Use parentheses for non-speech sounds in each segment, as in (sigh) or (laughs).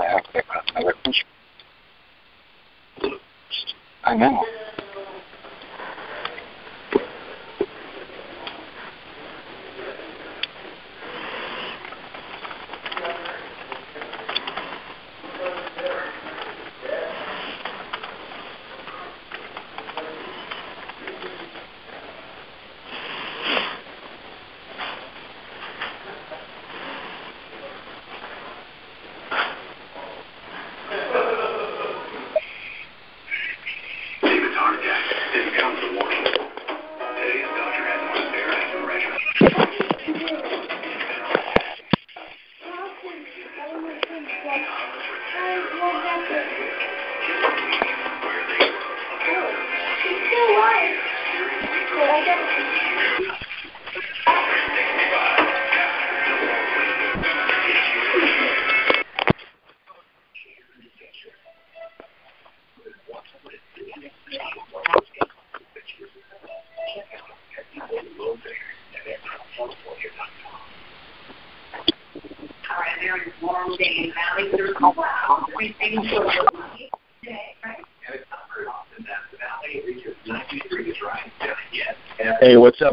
I have to. I know.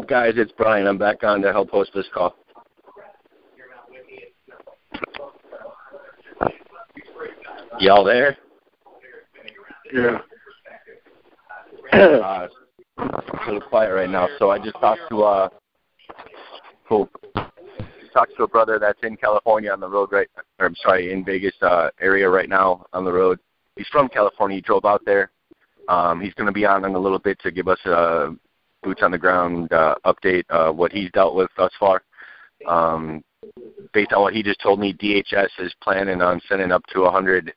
Up, guys? It's Brian. I'm back on to help host this call. Y'all there? Yeah. uh, it's a little quiet right now. So I just talked to uh, cool. Just talked to a brother that's in California on the road right, or I'm sorry, in Vegas uh, area right now on the road. He's from California. He drove out there. Um, he's going to be on in a little bit to give us a boots on the ground uh, update uh, what he's dealt with thus far. Um, based on what he just told me, DHS is planning on sending up to 100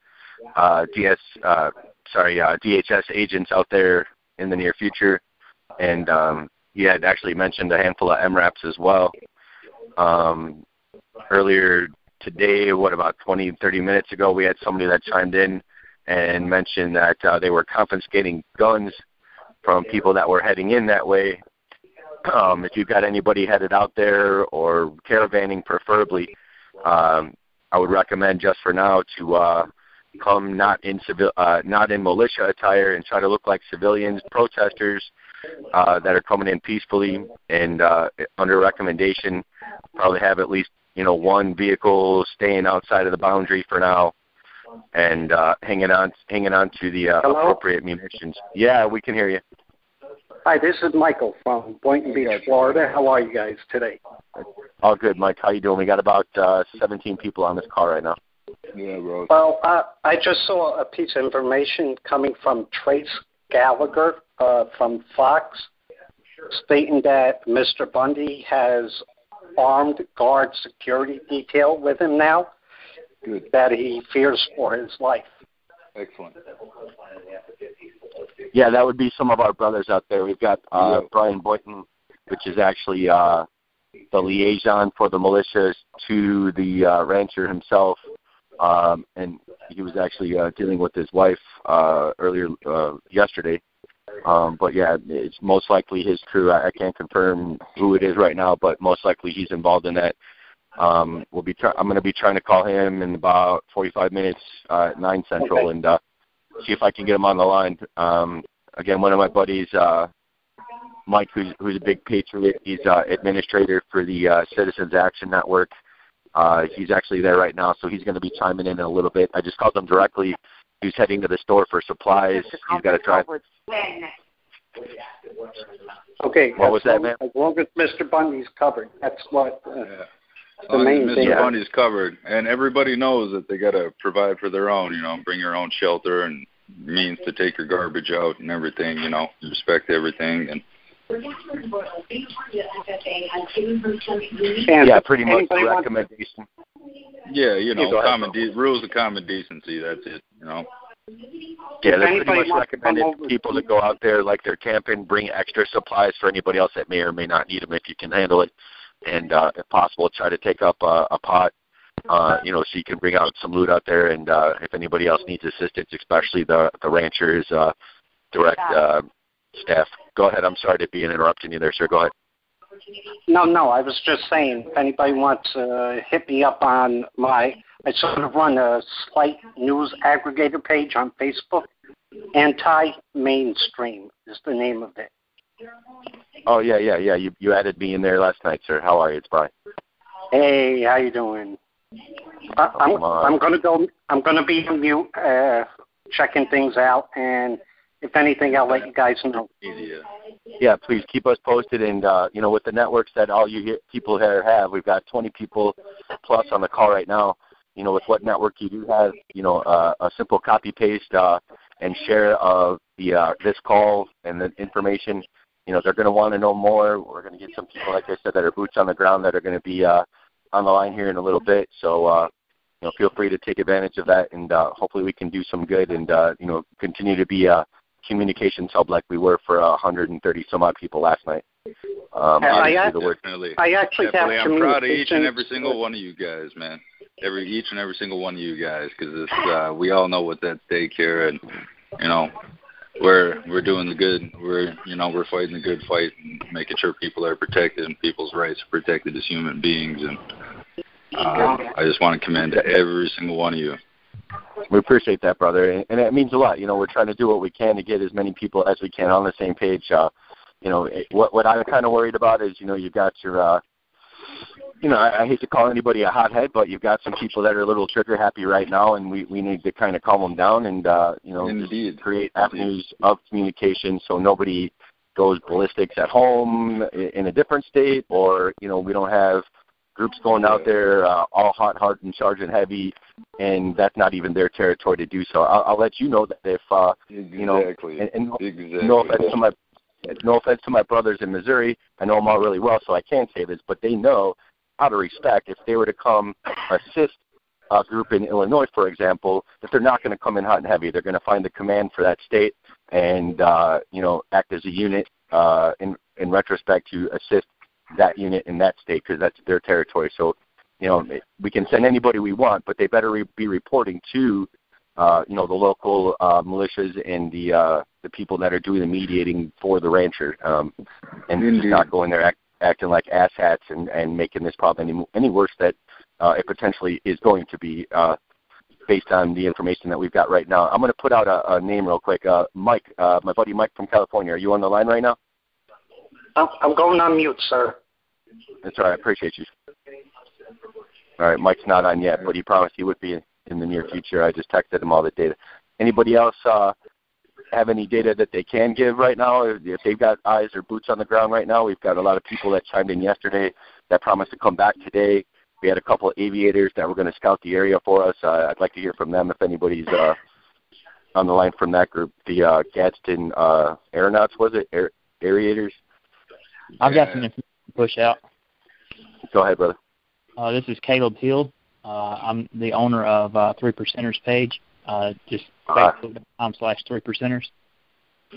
uh, DS, uh, sorry, uh, DHS agents out there in the near future, and um, he had actually mentioned a handful of MRAPs as well. Um, earlier today, what about 20, 30 minutes ago, we had somebody that chimed in and mentioned that uh, they were confiscating guns from people that were heading in that way. Um, if you've got anybody headed out there or caravanning, preferably, um, I would recommend just for now to uh, come not in civil, uh, not in militia attire and try to look like civilians, protesters uh, that are coming in peacefully and uh, under recommendation. Probably have at least you know one vehicle staying outside of the boundary for now and uh, hanging on hanging on to the uh, appropriate munitions. Yeah, we can hear you. Hi, this is Michael from Boynton Beach, Florida. How are you guys today? All good, Mike. How you doing? We got about uh, 17 people on this call right now. Yeah, bro. Well, uh, I just saw a piece of information coming from Trace Gallagher uh, from Fox stating that Mr. Bundy has armed guard security detail with him now, Good. that he fears for his life. Excellent. Yeah, that would be some of our brothers out there. We've got uh, Yeah. Brian Boynton, which is actually uh, the liaison for the militias to the uh, rancher himself, um, and he was actually uh, dealing with his wife uh, earlier uh, yesterday. Um, but yeah, it's most likely his crew. I, I can't confirm who it is right now, but most likely he's involved in that. Um, we'll be. Try- I'm going to be trying to call him in about 45 minutes uh, at nine central, Okay. and uh, see if I can get him on the line. Um, again, one of my buddies, uh, Mike, who's who's a big patriot. He's uh, administrator for the uh, Citizens Action Network. Uh, he's actually there right now, so he's going to be chiming in in a little bit. I just called him directly. He's heading to the store for supplies. He's got to try. Okay. What as was that, man? As long as Mr. Bundy's covered, that's what. Uh, Yeah. The main Mr. thing. Uh, Bundy's covered, and everybody knows that they got to provide for their own. You know, bring your own shelter and means to take your garbage out and everything. You know, respect everything, and and Yeah, pretty much the anybody wants- recommendation. yeah, you know, Yeah, common de- rules of common decency. That's it. You know. Yeah, If they pretty much wants to recommended people to- to go out there like they're camping, bring extra supplies for anybody else that may or may not need them if you can handle it, and uh, if possible, try to take up uh, a pot, uh, you know, so you can bring out some loot out there, and uh, if anybody else needs assistance, especially the the ranchers, uh, direct uh, staff. Go ahead. I'm sorry to be interrupting you there, sir. Go ahead. No, no, I was just saying, if anybody wants to hit me up on my I sort of run a slight news aggregator page on Facebook. Anti-mainstream is the name of it. Oh yeah, yeah, yeah. You you added me in there last night, sir. How are you? It's Brian. Hey, how you doing? I, I'm Come. I'm gonna go. I'm gonna be on mute, uh, checking things out, and if anything, I'll let you guys know. Media. Yeah, please keep us posted. And uh, you know, with the networks that all you people here have, we've got 20 people plus on the call right now. You know, with what network you do have, you know, uh, a simple copy paste uh, and share of the uh, this call and the information. You know, they're going to want to know more. We're going to get some people, like I said, that are boots on the ground that are going to be uh, on the line here in a little bit. So, uh, you know, feel free to take advantage of that, and uh, hopefully we can do some good and uh, you know continue to be a communications hub like we were for uh, 130 some odd people last night. Um, I- obviously I- the Definitely. I actually Definitely. have I'm proud of each and every single one of you guys, man. Every each and every single one of you guys, because uh, we all know what's at stake here, and you know we're we're doing the good. We're you know we're fighting the good fight, and making sure people are protected and people's rights are protected as human beings. And uh, I just want to commend every single one of you. We appreciate that, brother, and, it means a lot. You know, we're trying to do what we can to get as many people as we can on the same page. Uh, you know, what what I'm kind of worried about is, you know, you've got your, uh, you know, I, I hate to call anybody a hothead, but you've got some people that are a little trigger happy right now, and we we need to kind of calm them down and, uh, you know, Indeed. create avenues of communication so nobody goes ballistics at home in a different state, or you know, we don't have groups going out there uh, all hot, hard, and charging heavy, and that's not even their territory to do so. I'll, I'll let you know that if uh, you know, Exactly. and, and exactly. no offense to my no offense to my brothers in Missouri, I know them all really well, so I can say this, but they know out of respect if they were to come assist a group in Illinois, for example, that they're not going to come in hot and heavy. They're going to find the command for that state and uh, you know act as a unit uh, in in retrospect to assist that unit in that state because that's their territory. So you know we can send anybody we want, but they better re- be reporting to uh, you know the local uh, militias and the uh, the people that are doing the mediating for the rancher, um, and just not going there act, acting like asshats and and making this problem any any worse that uh, it potentially is going to be. Uh, based on the information that we've got right now, I'm going to put out a, a name real quick. Uh, Mike, uh, my buddy Mike from California. Are you on the line right now? I'm I'm going on mute, sir. That's all right. I appreciate you. All right, Mike's not on yet, but he promised he would be in the near future. I just texted him all the data. Anybody else uh, have any data that they can give right now? If they've got eyes or boots on the ground right now, we've got a lot of people that chimed in yesterday that promised to come back today. We had a couple of aviators that were going to scout the area for us. Uh, I'd like to hear from them if anybody's uh, on the line from that group. The uh, Gadsden uh, Aeronauts, was it? Air, aerators? I've got some information to push out. Go ahead, brother. Uh, this is Caleb Hill. Uh, I'm the owner of uh, Three Percenters page. Uh, just facebook.com slash Three Percenters.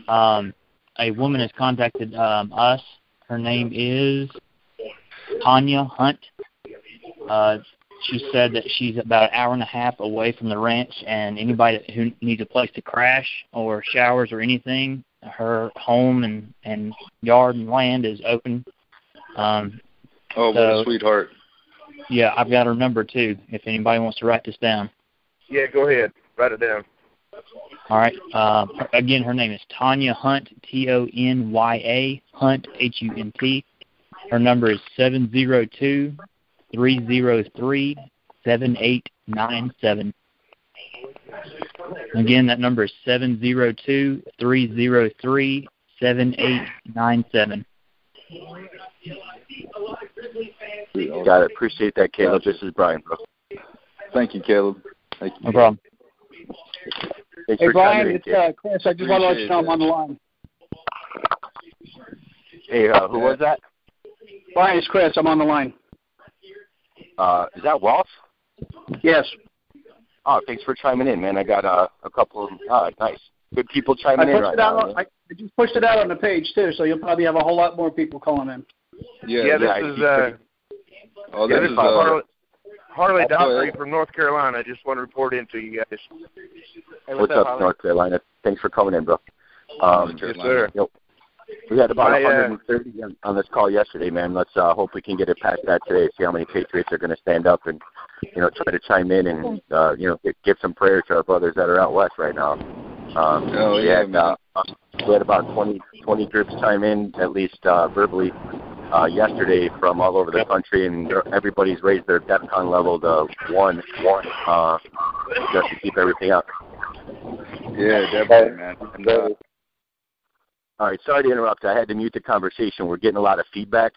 Um, a woman has contacted um, us. Her name is Tanya Hunt. Uh, she said that she's about an hour and a half away from the ranch, and anybody who needs a place to crash or showers or anything, her home and and yard and land is open. Um, Oh, what So- a sweetheart. yeah, I've got her number too. If anybody wants to write this down. Yeah, go ahead. Write it down. All right. Uh, again, her name is Tanya Hunt, T O N Y A Hunt, H U N T. Her number is seven zero two three zero three seven eight nine seven. Again, that number is seven zero two three zero three seven eight nine seven. Got it. Appreciate that, Caleb. This is Brian, bro. Thank you, Caleb. Thank you. No problem. Thanks Hey Brian, it's uh, Chris. I just want to let you know I'm on the line. Hey, uh, who was that? Brian, it's Chris. I'm on the line. Uh, is that Walsh? Yes. Oh, thanks for chiming in, man. I got uh, a couple of uh, nice, good people chiming in right it out. now. On, I, I just pushed it out on the page too, so you'll probably have a whole lot more people calling in. Yeah, Yeah, this, I is keep uh, thinking- oh, yeah, this this is is uh, Harley go Dockery from North Carolina. I just want to report in to you guys. Hey, What's up, North Carolina? Thanks for coming in, bro. Um, North Yes, Carolina. sir. we had about My, uh, 130 on, on this call yesterday, man. Let's uh, hope we can get it past that today. See how many Patriots are going to stand up and you know, try to chime in and uh, you know give, give some prayers to our brothers that are out west right now. Um, Oh, we yeah, had uh, we had about 20, 20 groups chime in at least uh, verbally uh, yesterday from all over the country, and everybody's raised their DEFCON level to one, one, uh, just to keep everything up. Yeah, definitely, man. And, uh, All right, sorry to interrupt. I had to mute the conversation. We're getting a lot of feedback.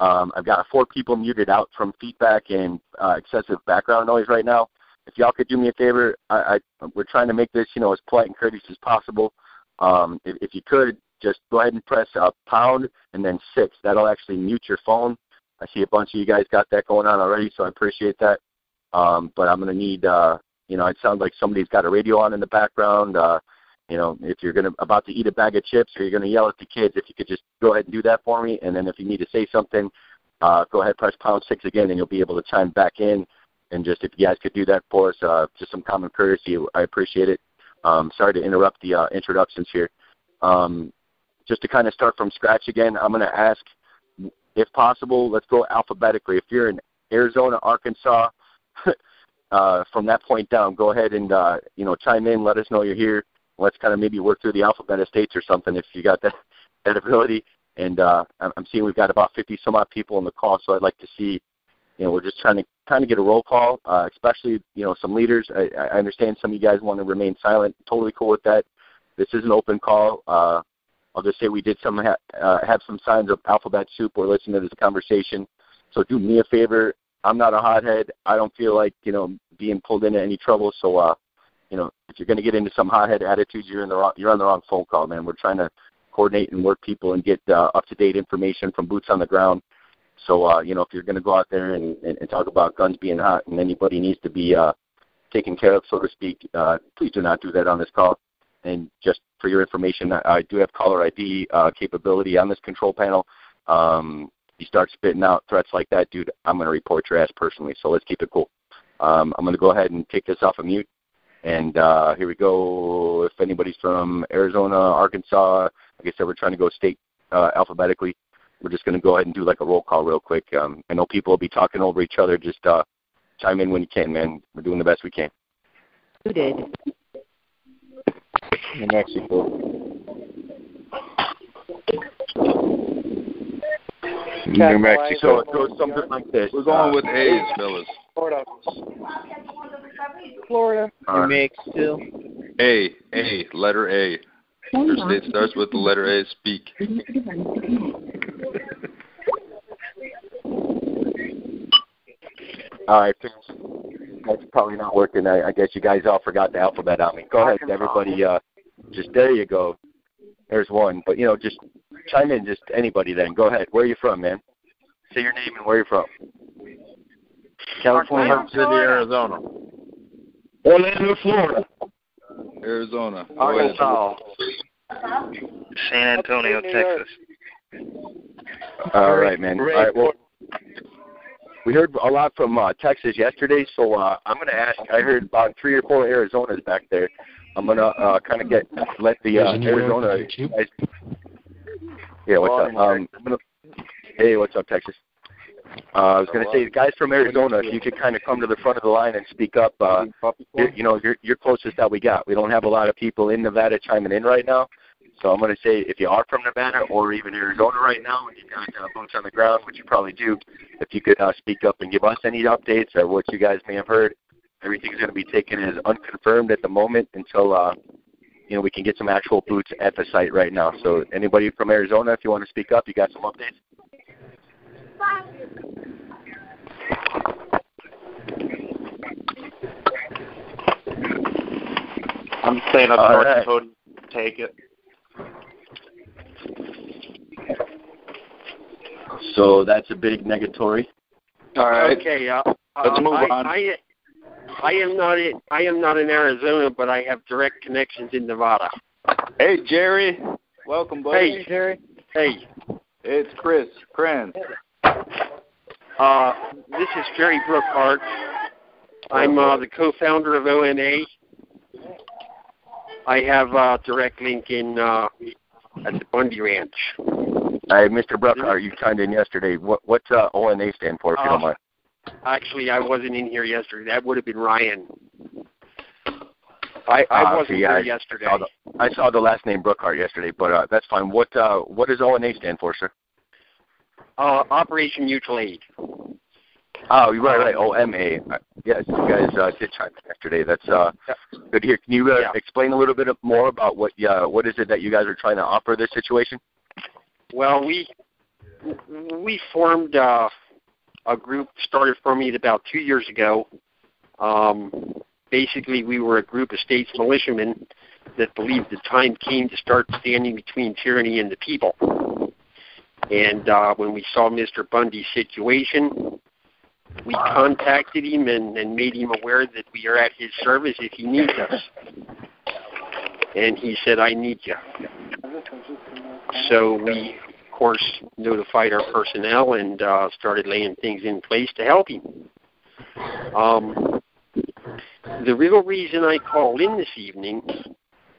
Um, I've got four people muted out from feedback and uh, excessive background noise right now. If y'all could do me a favor, I, I we're trying to make this you know as polite and courteous as possible. Um, if, if you could, just go ahead and press uh, pound and then six. That'll actually mute your phone. I see a bunch of you guys got that going on already, so I appreciate that. Um, but I'm going to need, uh, you know, it sounds like somebody's got a radio on in the background. Uh, you know, if you're going to about to eat a bag of chips or you're going to yell at the kids, if you could just go ahead and do that for me. And then if you need to say something, uh, go ahead, press pound six again, and you'll be able to chime back in. And just if you guys could do that for us, uh, just some common courtesy, I appreciate it. Um, sorry to interrupt the uh, introductions here. Um, just to kind of start from scratch again, I'm going to ask, if possible, let's go alphabetically. If you're in Arizona, Arkansas, (laughs) uh, from that point down, go ahead and uh, you know chime in. Let us know you're here. Let's kind of maybe work through the alphabet of states or something if you got that (laughs) that ability. And uh, I'm seeing we've got about 50 some odd people on the call, so I'd like to see. You know, we're just trying to kind of get a roll call, uh, especially you know some leaders. I, I understand some of you guys want to remain silent. Totally cool with that. This is an open call. Uh, I'll just say we did some ha- uh, have some signs of alphabet soup. or listen to this conversation. So do me a favor. I'm not a hothead. I don't feel like you know being pulled into any trouble. So uh, you know, if you're going to get into some hothead attitudes, you're in the wrong, you're on the wrong phone call, man. We're trying to coordinate and work people and get uh, up to date information from boots on the ground. So uh, you know, if you're going to go out there and, and, and talk about guns being hot and anybody needs to be uh, taken care of, so to speak, uh, please do not do that on this call. And just for your information, I, I do have caller ID uh, capability on this control panel. Um, you start spitting out threats like that, dude, I'm going to report your ass personally. So let's keep it cool. Um, I'm going to go ahead and take this off of mute. And uh, here we go. If anybody's from Arizona, Arkansas, like I said, we're trying to go state uh, alphabetically. We're just going to go ahead and do like a roll call real quick. Um, I know people will be talking over each other. Just uh, chime in when you can, man. We're doing the best we can. Who did? New Mexico. New Mexico. So it goes something like this. we're going Uh, with A's, fellas. Florida. Florida. uh, New Mexico. A, A, letter A. Your state starts with the letter A. Speak. All right, that's probably not working. I, I guess you guys all forgot the alphabet on me. Go ahead, everybody. Uh, just there you go. There's one, but you know, just chime in. Just anybody. Then go ahead. Where are you from, man? Say your name and where you're from. California City, Arizona. Orlando, Florida. Arizona. Go. Arkansas. San Antonio, Texas. All right, man. All right, well, we heard a lot from uh, Texas yesterday, so uh, I'm going to ask. I heard about three or four Arizonas back there. I'm going to uh, kind of get let the uh, Arizona guys. Yeah, what's up? Um, I'm gonna, hey, what's up, Texas? Uh, I was going to say, the guys from Arizona, if you could kind of come to the front of the line and speak up. Uh, you're, you know, you're, you're closest that we got. We don't have a lot of people in Nevada chiming in right now. So I'm going to say, if you are from Nevada or even Arizona right now, and you got uh, boots on the ground, which you probably do, if you could uh, speak up and give us any updates or what you guys may have heard. Everything's going to be taken as unconfirmed at the moment until uh, you know we can get some actual boots at the site right now. So anybody from Arizona, if you want to speak up, you got some updates. I'm staying up All north right. Dakota. Take it. So that's a big negatory. All right. Okay. Uh, Let's uh, move I, on. I, I am not in, I am not in Arizona, but I have direct connections in Nevada. Hey, Jerry. Welcome, buddy. Hey, Jerry. Hey. It's Chris Kranz. Uh, this is Jerry Brookhart. I'm uh, the co-founder of OMA. I have uh, direct link in uh, at the Bundy Ranch. Hey, Mr. Brookhart, you chimed in yesterday. What what's uh, ONA stand for, if you don't Uh, mind? Actually, I wasn't in here yesterday. That would have been Ryan. I, I Uh, wasn't I here yesterday. saw the, I saw the last name Brookhart yesterday, but uh, that's fine. What uh, what does ONA stand for, sir? Uh, Operation Mutual Aid. Oh, you're right, right. OMA. Uh, yes, you guys uh, did chime in yesterday. That's uh, good to hear. Can you uh, Yeah. explain a little bit more about what uh, what is it that you guys are trying to offer this situation? Well, we we formed uh, a group started forming it about two years ago. Um, basically, we were a group of states militiamen that believed the time came to start standing between tyranny and the people. And uh, when we saw Mr. Bundy's situation, we contacted him and, and made him aware that we are at his service if he needs us. And he said, I need you. So we, course, notified our personnel and uh, started laying things in place to help him. Um, the real reason I called in this evening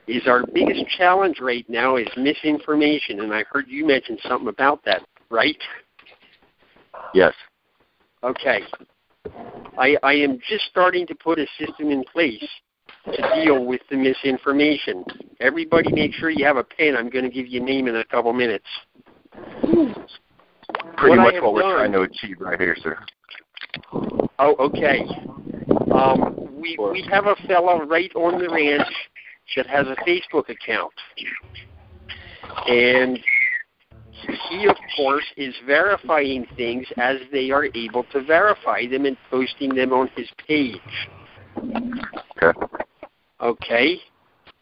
is our biggest challenge right now is misinformation, and I heard you mention something about that, right? Yes. Okay. I, I am just starting to put a system in place to deal with the misinformation. Everybody make sure you have a pen. I'm going to give you a name in a couple minutes. Pretty What much what we're done- trying to achieve right here, sir. Oh, okay. Um, we we have a fellow right on the ranch that has a Facebook account, and he, of course, is verifying things as they are able to verify them and posting them on his page. Okay. Okay.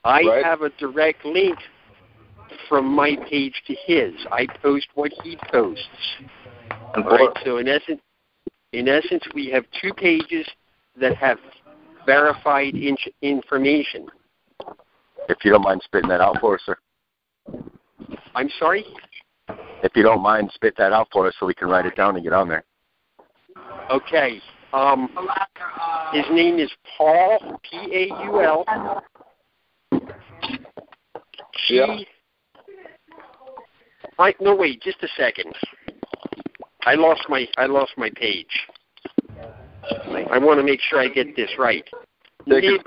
I Right. have a direct link from my page to his. I post what he posts. All right. So in essence, in essence, we have two pages that have verified in- information. If you don't mind spitting that out for us, sir. I'm sorry. If you don't mind, spit that out for us so we can write it down and get on there. Okay. Um, his name is Paul P A U L. Yeah. I no wait, just a second. I lost my I lost my page. I want to make sure I get this right. Nib,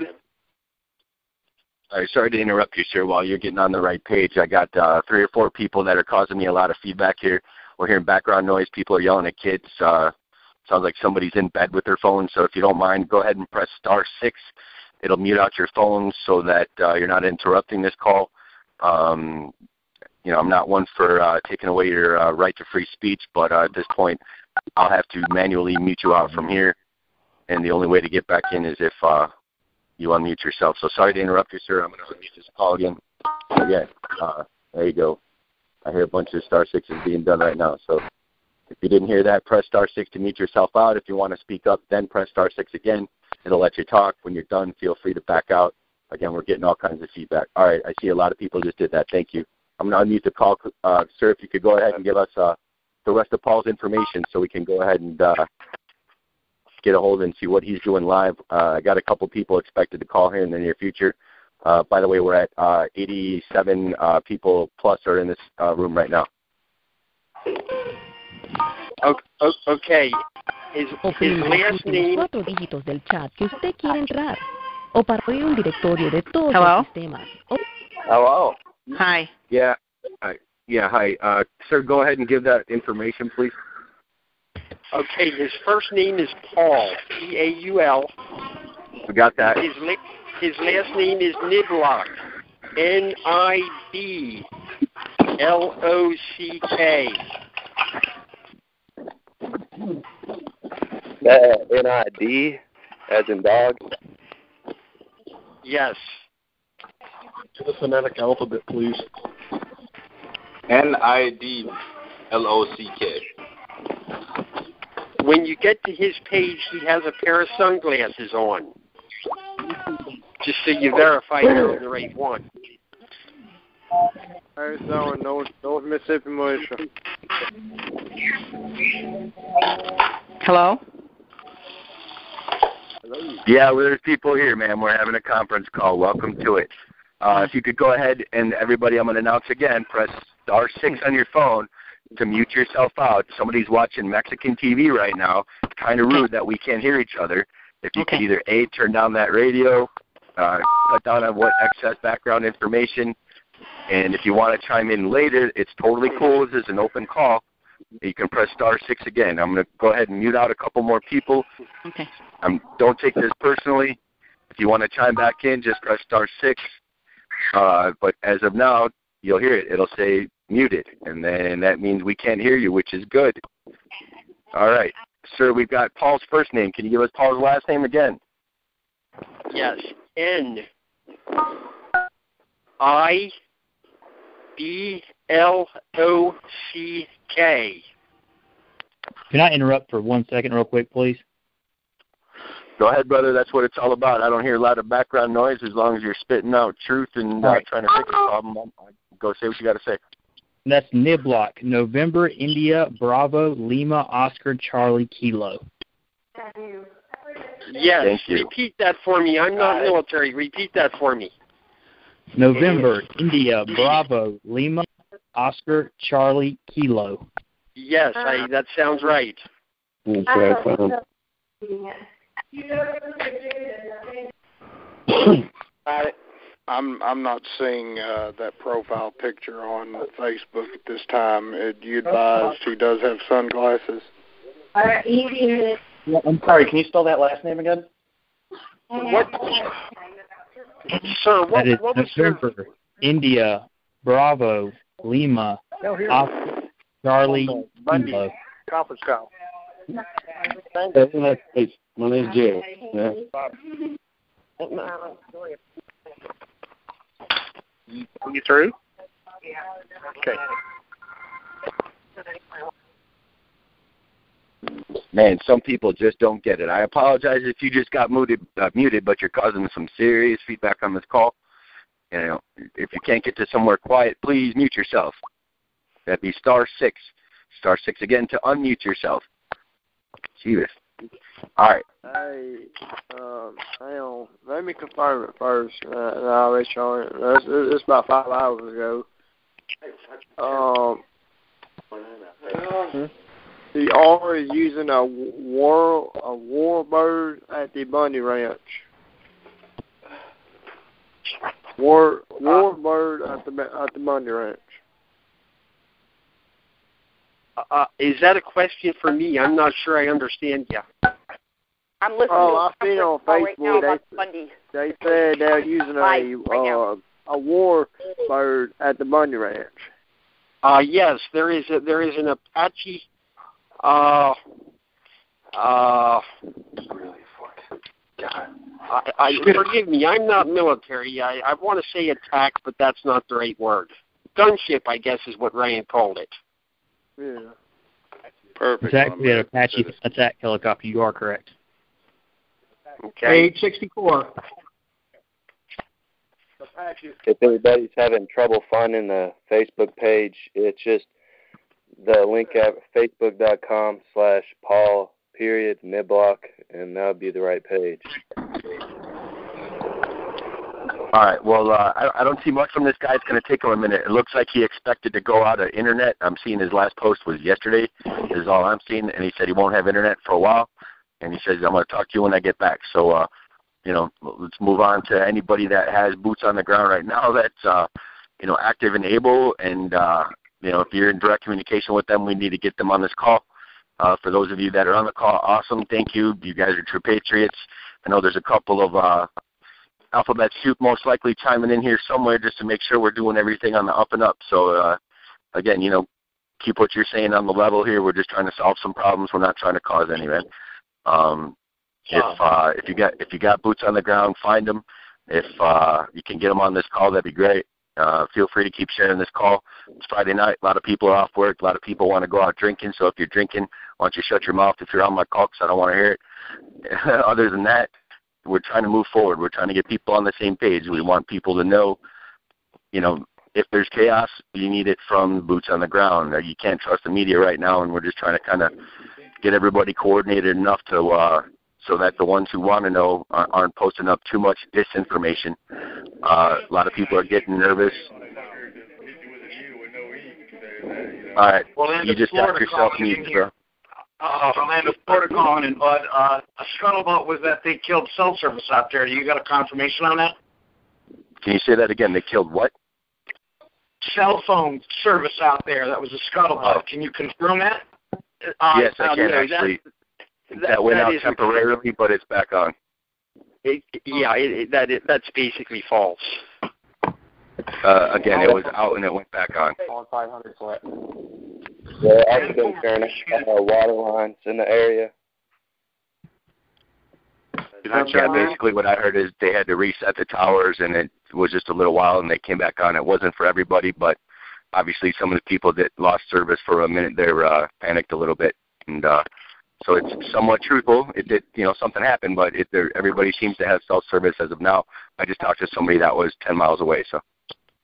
right, sorry to interrupt you, sir. While you're getting on the right page, I got uh, three or four people that are causing me a lot of feedback here. We're hearing background noise. People are yelling at kids. Uh, sounds like somebody's in bed with their phone. So if you don't mind, go ahead and press star six. It'll mute out your phone so that uh, you're not interrupting this call. Um, you know, I'm not one for uh, taking away your uh, right to free speech, but uh, at this point, I'll have to manually mute you out from here. And the only way to get back in is if uh, you unmute yourself. So sorry to interrupt you, sir. I'm going to unmute this call again. Again, uh, there you go. I hear a bunch of star sixes being done right now. So if you didn't hear that, press star six to mute yourself out. If you want to speak up, then press star six again. It'll let you talk. When you're done, feel free to back out. Again, we're getting all kinds of feedback. All right, I see a lot of people just did that. Thank you. I'm going to unmute the call, uh, sir. If you could go ahead and give us uh, the rest of Paul's information, so we can go ahead and uh, get a hold and see what he's doing live. Uh, I got a couple people expected to call here in the near future. Uh, by the way, we're at uh, 87 uh, people plus are in this uh, room right now. o- o- okay. His, his Oprima last name cuatro dígitos del chat que usted quiere entrar o para abrir un directorio de todos Hello? los sistemas. Hello. Hi. Yeah. Hi. Yeah. Hi. Uh, sir, go ahead and give that information, please. Okay, his first name is Paul, P A U L. We got that. His la- his last name is Niblock, N I B L O C K. N-I-D, as in dog. Yes. To the phonetic alphabet, please. N I D L O C K. When you get to his page, he has a pair of sunglasses on. Just so you verify you're on the right one. Alright, so no, no misinformation. Hello? Yeah, well, there's people here, man. We're having a conference call. Welcome to it. Uh, if you could go ahead and everybody, I'm going to announce again. Press star six on your phone to mute yourself out. Somebody's watching Mexican TV right now. It's kind of rude that we can't hear each other. If you Okay. could either A, turn down that radio, uh, cut down on what excess background information, and if you want to chime in later, it's totally cool. This is an open call. You can press star six again. I'm going to go ahead and mute out a couple more people. Okay. Um, don't take this personally. If you want to chime back in, just press star six. Uh, but as of now, you'll hear it. It'll say muted, and then that means we can't hear you, which is good. All right, sir. We've got Paul's first name. Can you give us Paul's last name again? Yes. N I B L O C K. Can I interrupt for one second, real quick, please? Go ahead, brother. That's what it's all about. I don't hear a lot of background noise as long as you're spitting out truth and uh, All right. trying to fix a problem. Go say what you got to say. That's Niblock, November, India, Bravo, Lima, Oscar, Charlie, Kilo. Yes. Thank you. Repeat that for me. I'm not military. Repeat that for me. November, India, Bravo, Lima, Oscar, Charlie, Kilo. Yes, I, that sounds right. (clears throat) I, I'm I'm not seeing uh, that profile picture on Facebook at this time. Do you advise he does have sunglasses? I'm sorry. Can you spell that last name again? What, sir? What, That is what was your India, Bravo, Lima, No, here. Oscar, Charlie, Monday. Kilo. Conference call. My name's Jay. Yeah. You through? Okay. Man, some people just don't get it. I apologize if you just got muted, uh, muted, but you're causing some serious feedback on this call. You know, if you can't get to somewhere quiet, please mute yourself. That'd be star six. Star six again to unmute yourself. Jesus. All right. Hey, um, hang on. Let me confirm it first, uh, and I'll let you on. It's, it's about five hours ago. Um, the R is using a war a warbird at the Bundy Ranch. War warbird at the at the Bundy Ranch. Uh, is that a question for me? I'm not sure I understand you. I'm listening Oh, to I seen on call right now Facebook about they they said they're using a right uh, a war bird at the Bundy Ranch. Uh, yes, there is a, there is an Apache. Uh, uh, I, I forgive me. I'm not military. I, I want to say attack, but that's not the right word. Gunship, I guess, is what Ryan called it. Yeah. Perfect. It's actually an Apache attack helicopter. You are correct. Okay. Page 64. If anybody's having trouble finding the Facebook page, it's just the link at facebook.com slash Paul period Niblock, and that would be the right page. All right. Well, uh, I, I don't see much from this guy. It's going to take him a minute. It looks like he expected to go out of internet. I'm seeing his last post was yesterday. Is all I'm seeing, and he said he won't have internet for a while. And he says I'm going to talk to you when I get back. So, uh, you know, let's move on to anybody that has boots on the ground right now. That's uh, you know active and able. And uh, you know, if you're in direct communication with them, we need to get them on this call. Uh, for those of you that are on the call, awesome. Thank you. You guys are true patriots. I know there's a couple of uh, alphabet soup most likely chiming in here somewhere just to make sure we're doing everything on the up and up. So uh, again, you know, keep what you're saying on the level here. We're just trying to solve some problems. We're not trying to cause any, man. Um, if uh, if you got if you got boots on the ground, find them. If uh, you can get them on this call, that'd be great. Uh, feel free to keep sharing this call. It's Friday night. A lot of people are off work. A lot of people want to go out drinking. So if you're drinking, why don't you shut your mouth if you're on my call? Because I don't want to hear it. (laughs) Other than that, we're trying to move forward. We're trying to get people on the same page. We want people to know, you know, if there's chaos, you need it from boots on the ground. You can't trust the media right now, and we're just trying to kind of get everybody coordinated enough to uh, so that the ones who want to know aren't posting up too much disinformation. Uh, a lot of people are getting nervous. All right. Orlando, you just got yourself muted, bro. Uh, Orlando, Florida calling in, Bud. Uh, a scuttlebutt was that they killed cell service out there. Do you got a confirmation on that? Can you say that again? They killed what? Cell phone service out there. That was a scuttlebutt. Can you confirm that? Uh, yes, I um, can no, actually. That, That, went that out is- temporarily, but it's back on. It, yeah, it, it, that it, that's basically false. Uh, again, it was out and it went back on. On 500 foot. There have been turning uh, water lines in the area. Yeah, basically what I heard is they had to reset the towers, and it was just a little while, and they came back on. It wasn't for everybody, but obviously some of the people that lost service for a minute there uh, panicked a little bit, and uh, so it's somewhat truthful. It did, you know, something happened, but it, there, everybody seems to have cell service as of now. I just talked to somebody that was 10 miles away, so.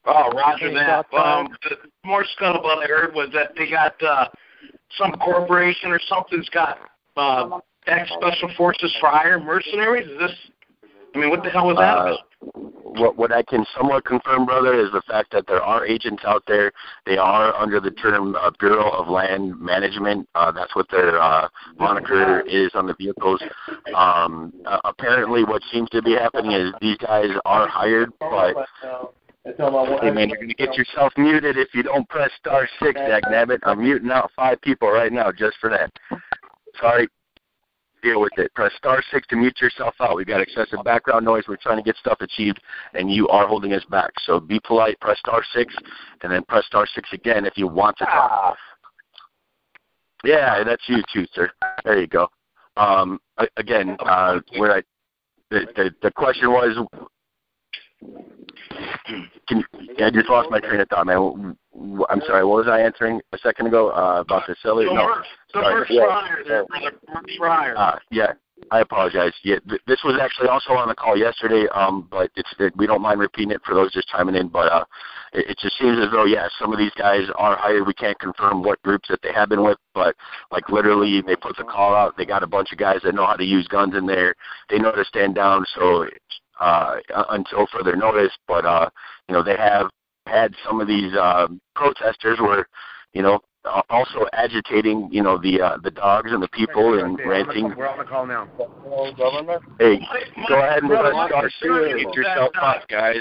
Oh, roger that. Um, the more scuttlebutt I heard was that they got uh, some corporation or something's got uh, ex special forces for hire mercenaries. Is this? I mean, what the hell was that? Uh, what what I can somewhat confirm, brother, is the fact that there are agents out there. They are under the term uh, Bureau of Land Management. Uh, that's what their uh, moniker is on the vehicles. Um, uh, apparently, what seems to be happening is these guys are hired, but hey man, you're gonna get yourself muted if you don't press star six, Dag Nabbit. I'm muting out five people right now just for that. Sorry. Deal with it. Press star six to mute yourself out. We've got excessive background noise. We're trying to get stuff achieved, and you are holding us back. So be polite. Press star six, and then press star six again if you want to talk. Yeah, that's you too, sir. There you go. Um, again, uh, where I the, the the question was, can I just lost my train of thought, man. I'm sorry. What was I answering a second ago uh, about the silly? So No, so sorry. Mercs for hire there, brother. Uh, yeah, I apologize. Yeah, th- this was actually also on the call yesterday, um, but it's it, we don't mind repeating it for those just chiming in. But uh, it, it just seems as though yeah, some of these guys are hired. We can't confirm what groups that they have been with, but like literally, they put the call out. They got a bunch of guys that know how to use guns in there. They know to stand down. So uh, until further notice, but uh, you know they have had some of these uh, protesters were, you know also agitating you know the uh, the dogs and the people and ranting. We're on the call now. Hey, go ahead and Brother, press star Mike, two and get yourself off, guys.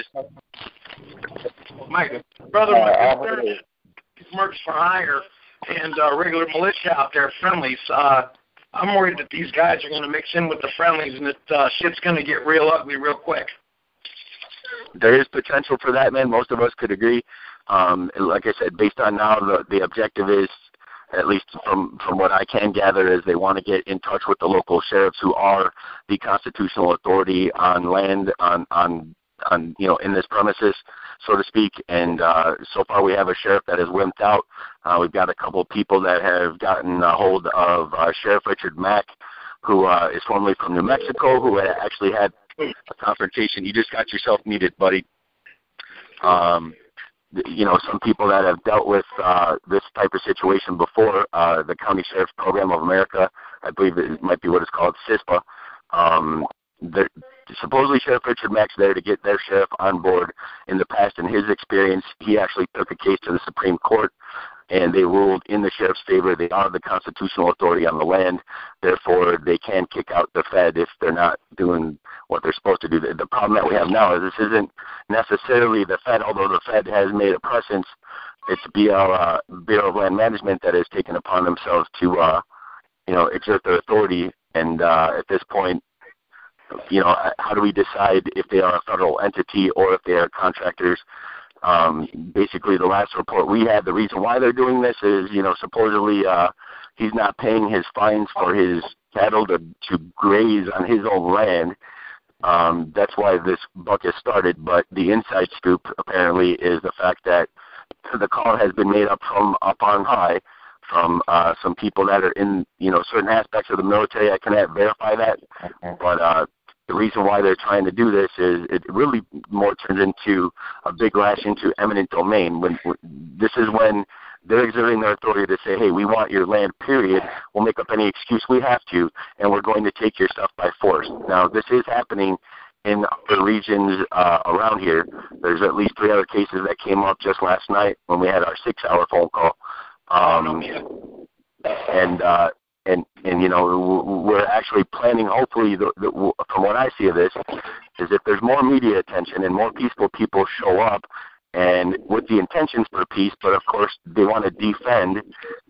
Mike, brother, my I'll concern is Mercs for hire and uh, regular militia out there, friendlies. Uh, I'm worried that these guys are going to mix in with the friendlies and that uh, shit's going to get real ugly real quick. There is potential for that, man. Most of us could agree. Um, like I said, based on now, the the objective is, at least from from what I can gather, is they want to get in touch with the local sheriffs who are the constitutional authority on land on on on you know in this premises, so to speak. And uh, so far, we have a sheriff that has wimped out. Uh, we've got a couple of people that have gotten a hold of uh, Sheriff Richard Mack, who uh, is formerly from New Mexico, who had actually had a confrontation. You just got yourself muted, buddy. Um, you know, some people that have dealt with uh, this type of situation before, uh, the County Sheriff's Program of America, I believe it might be what it's called, CISPA. Um, the, supposedly Sheriff Richard Mack's there to get their sheriff on board. In the past, in his experience, he actually took a case to the Supreme Court, and they ruled in the sheriff's favor. They are the constitutional authority on the land, therefore they can kick out the Fed if they're not doing what they're supposed to do. The, problem that we have now is this isn't necessarily the Fed, although the Fed has made a presence. It's BL, uh, Bureau of Land Management that has taken upon themselves to, uh, you know, exert their authority. And uh, at this point, you know, how do we decide if they are a federal entity or if they are contractors? Um, basically, the last report we had, the reason why they're doing this is, you know, supposedly uh, he's not paying his fines for his cattle to, to graze on his own land. Um, that's why this buck has started. But the inside scoop apparently is the fact that the call has been made up from up on high from uh, some people that are in you know certain aspects of the military. I cannot verify that, but uh, the reason why they're trying to do this is it really more turns into a big lash into eminent domain. When, when this is when they're exerting their authority to say, "Hey, we want your land. Period. We'll make up any excuse we have to, and we're going to take your stuff by force." Now, this is happening in other regions uh, around here. There's at least three other cases that came up just last night when we had our six-hour phone call. Um, and uh, and and you know we're actually planning. Hopefully, the, the, from what I see of this, is if there's more media attention and more peaceful people show up, and with the intentions for peace, but of course they want to defend,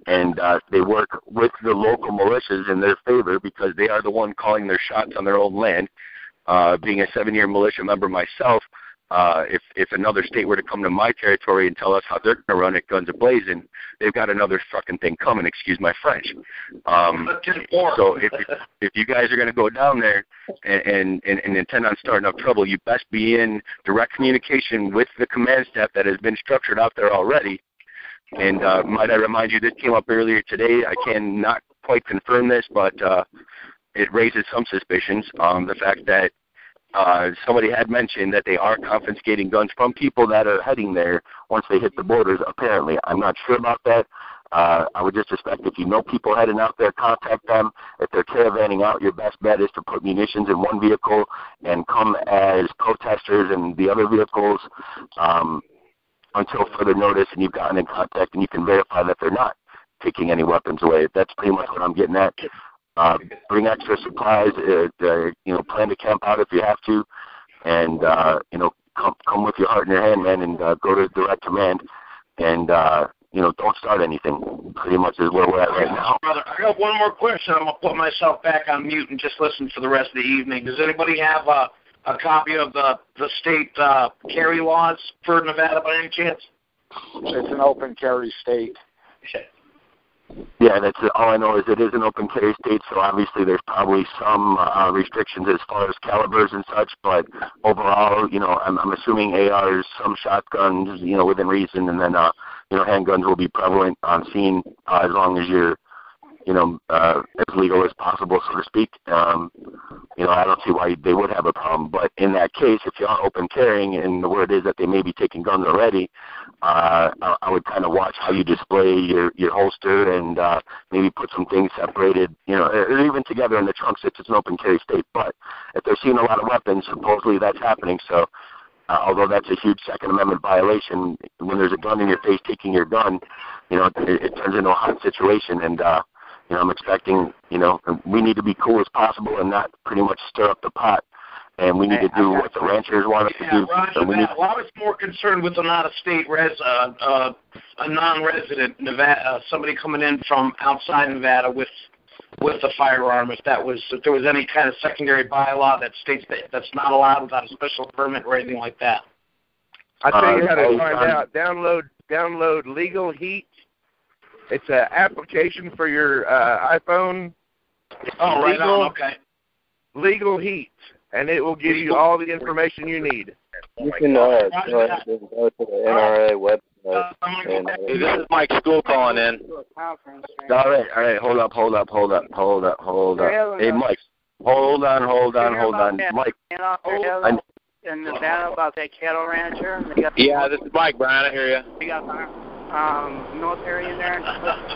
and uh, they work with the local militias in their favor because they are the one calling their shots on their own land. Uh, being a seven-year militia member myself, uh, if if another state were to come to my territory and tell us how they're going to run it, guns a blazing, they've got another fucking thing coming. Excuse my French. Um, so if if you guys are going to go down there and, and and intend on starting up trouble, you best be in direct communication with the command staff that has been structured out there already. And uh, might I remind you, this came up earlier today. I cannot quite confirm this, but uh, it raises some suspicions. Um, the fact that uh, somebody had mentioned that they are confiscating guns from people that are heading there once they hit the borders. Apparently, I'm not sure about that. Uh, I would just suspect if you know people heading out there, contact them. If they're caravanning out, your best bet is to put munitions in one vehicle and come as protesters in the other vehicles um, until further notice and you've gotten in contact and you can verify that they're not taking any weapons away. That's pretty much what I'm getting at. Uh, bring extra supplies. Uh, uh, you know, plan to camp out if you have to, and uh, you know, come come with your heart in your hand, man, and uh, go to direct command, and uh, you know, don't start anything. Pretty much is where we're at right now. Brother, I got one more question. I'm gonna put myself back on mute and just listen for the rest of the evening. Does anybody have a a copy of the the state uh, carry laws for Nevada by any chance? It's an open carry state. Yeah, that's all I know is it is an open carry state, so obviously there's probably some uh, restrictions as far as calibers and such. But overall, you know, I'm, I'm assuming ARs, some shotguns, you know, within reason, and then uh, you know, handguns will be prevalent on scene uh, as long as you're you know, uh, as legal as possible, so to speak. Um, you know, I don't see why they would have a problem. But in that case, if you are open carrying, and the word is that they may be taking guns already, uh, I, I would kind of watch how you display your your holster and uh, maybe put some things separated, you know, or even together in the trunk since it's an open carry state. But if they're seeing a lot of weapons, supposedly that's happening. So. Uh, although that's a huge Second Amendment violation, when there's a gun in your face taking your gun, you know, it, it turns into a hot situation. And uh, you know, I'm expecting, you know, we need to be cool as possible and not pretty much stir up the pot. And we need to do what the ranchers want us yeah, to do. Roger so we need, that. Well, I was more concerned with an out-of-state res, uh, uh, a non-resident Nevada, uh, somebody coming in from outside Nevada with with a firearm. If that was, if there was any kind of secondary bylaw that states that that's not allowed without a special permit or anything like that. I tell you Uh, how to find um, out. Download download Legal Heat. It's an application for your uh, iPhone. Oh, right Legal, on. Okay. Legal Heat, and it will give you all the information you need. You can uh, go ahead and go to the NRA website. And, uh, This is Mike School calling in. all right, all right, hold up, hold up, hold up, hold up, hold up. Hey, Mike, hold on, hold on, hold on, Mike. I'm, in Nevada about that cattle rancher. Yeah, this is Mike, Brian. I hear you. Um military in there.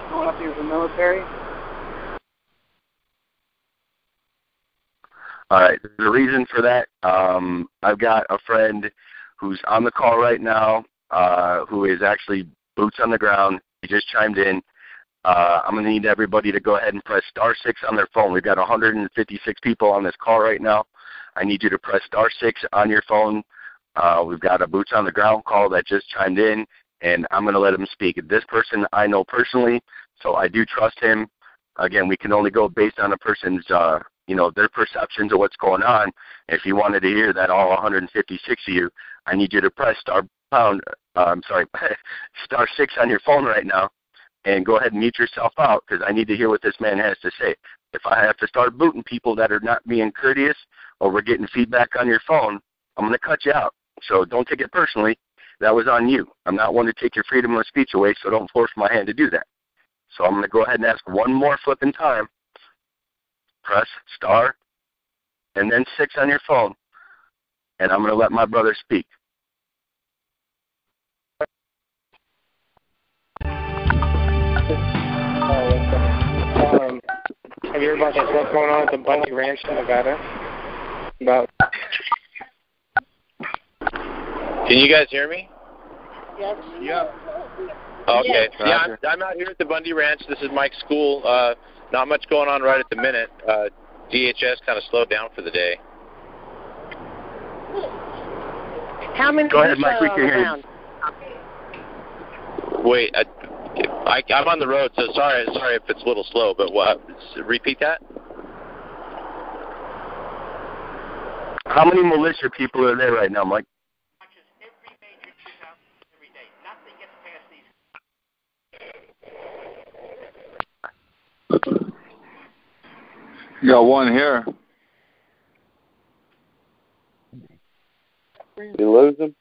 Going up here for military. All right. The reason for that, um, I've got a friend who's on the call right now, uh, who is actually boots on the ground. He just chimed in. Uh, I'm going to need everybody to go ahead and press star six on their phone. We've got 156 people on this call right now. I need you to press star six on your phone. Uh, we've got a boots on the ground call that just chimed in, and I'm going to let him speak. This person I know personally, so I do trust him. Again, we can only go based on a person's uh, you know, their perceptions of what's going on. If you wanted to hear that all 156 of you, I need you to press star pound, uh, I'm sorry, (laughs) star six on your phone right now, and go ahead and mute yourself out because I need to hear what this man has to say. If I have to start booting people that are not being courteous or we're getting feedback on your phone, I'm going to cut you out. So don't take it personally. That was on you. I'm not one to take your freedom of speech away, so don't force my hand to do that. So I'm going to go ahead and ask one more flipping time press star and then six on your phone, and I'm going to let my brother speak. Um, have you heard about that stuff going on at the Bundy Ranch in Nevada? About Can you guys hear me? Yes. Yep. Okay. Roger. Yeah, I'm, I'm out here at the Bundy Ranch. This is Mike's school. Uh, not much going on right at the minute. Uh, DHS kind of slowed down for the day. How many Go ahead, Mike, we are can hear you. Wait, I, I, I'm on the road, so sorry. Sorry if it's a little slow, but what? Repeat that. How many militia people are there right now, Mike? Got one here. You lose them?